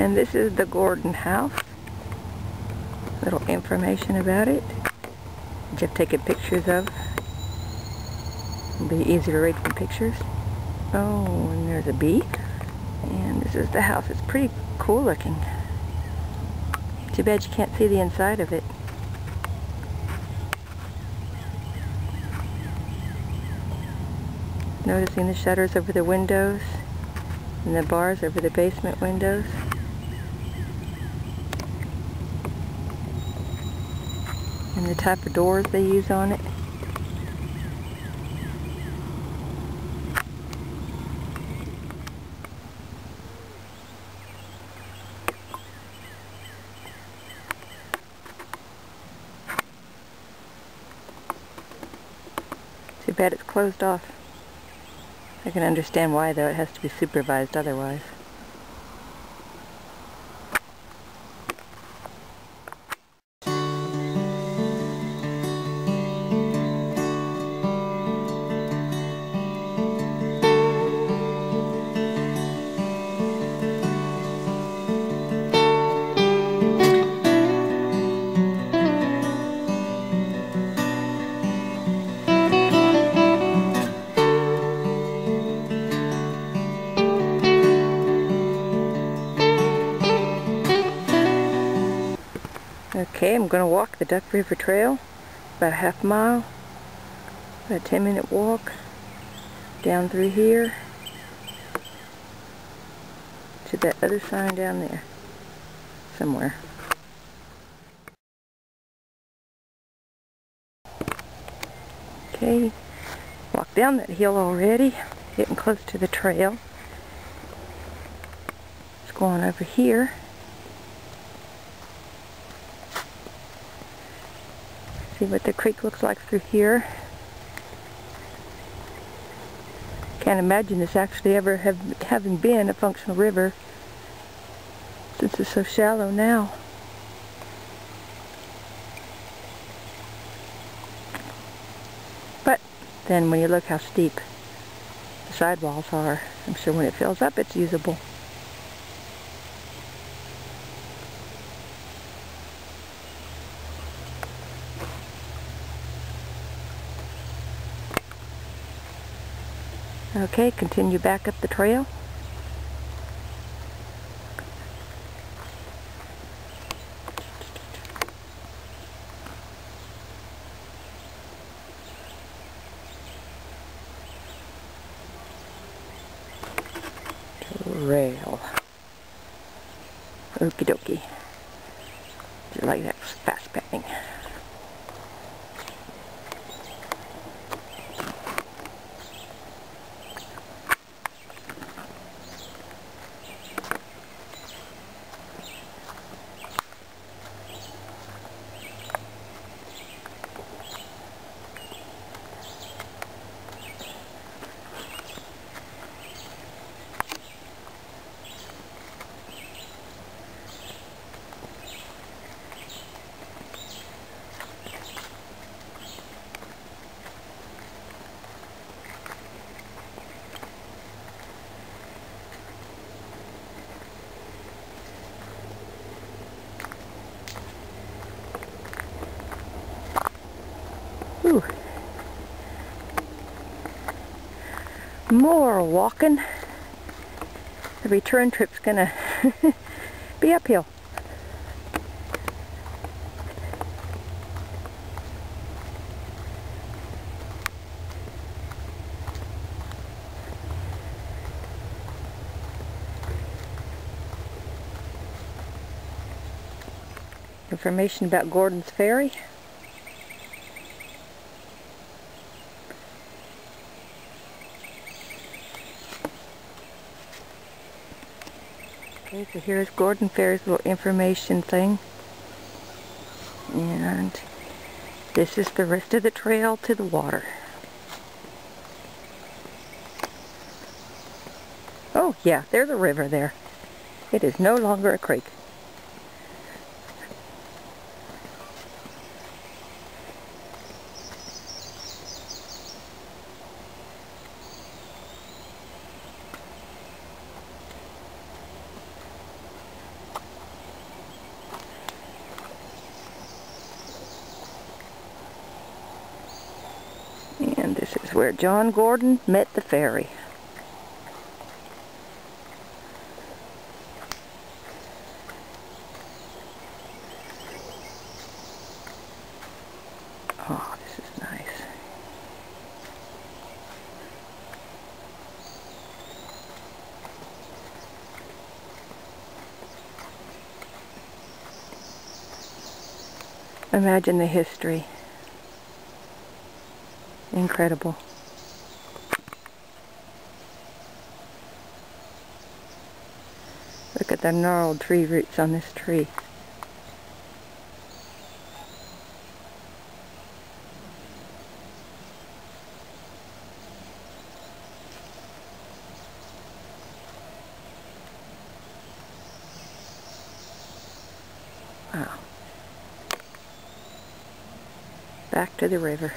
And this is the Gordon house. Little information about it. Jeff taking pictures of. It'll be easy to read from pictures. Oh, and there's a bee. And this is the house. It's pretty cool looking. Too bad you can't see the inside of it. Noticing the shutters over the windows and the bars over the basement windows. And the type of doors they use on it. Too bad it's closed off. I can understand why though, it has to be supervised otherwise. Okay, I'm going to walk the Duck River Trail, about a half mile, about a 10 minute walk, down through here, to that other sign down there, somewhere. Okay, walk down that hill already, getting close to the trail. Let's go on over here. See what the creek looks like through here. Can't imagine this actually ever have, having been a functional river since it's so shallow now. But then when you look how steep the sidewalls are, I'm sure when it fills up it's usable. Okay, continue back up the trail. Trail. Okie dokie. Do you like that fast padding? More walking. The return trip's gonna be uphill. Information about Gordon's Ferry. Okay, so here's Gordon Ferry's little information thing. And this is the rest of the trail to the water. Oh, yeah, there's a river there. It is no longer a creek. is where John Gordon met the ferry. Oh, this is nice. Imagine the history. Incredible. Look at the gnarled tree roots on this tree. Wow. Back to the river.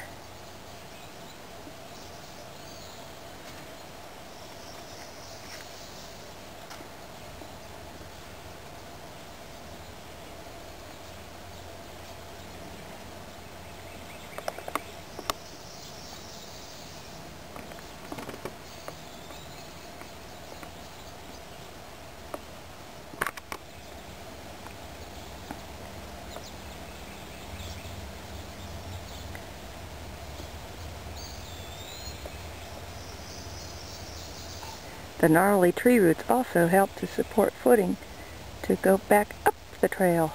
The gnarly tree roots also help to support footing to go back up the trail.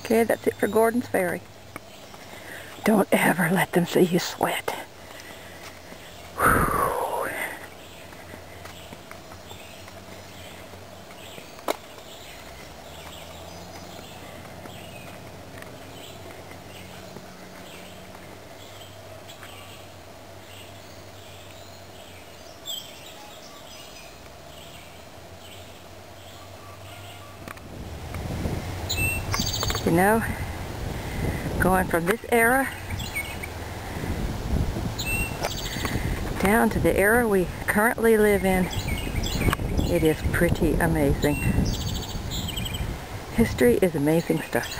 Okay, that's it for Gordon's Ferry. Don't ever let them see you sweat. You know, going from this era down to the era we currently live in, it is pretty amazing. History is amazing stuff.